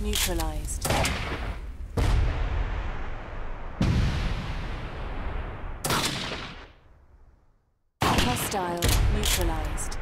neutralized. Hostile neutralized.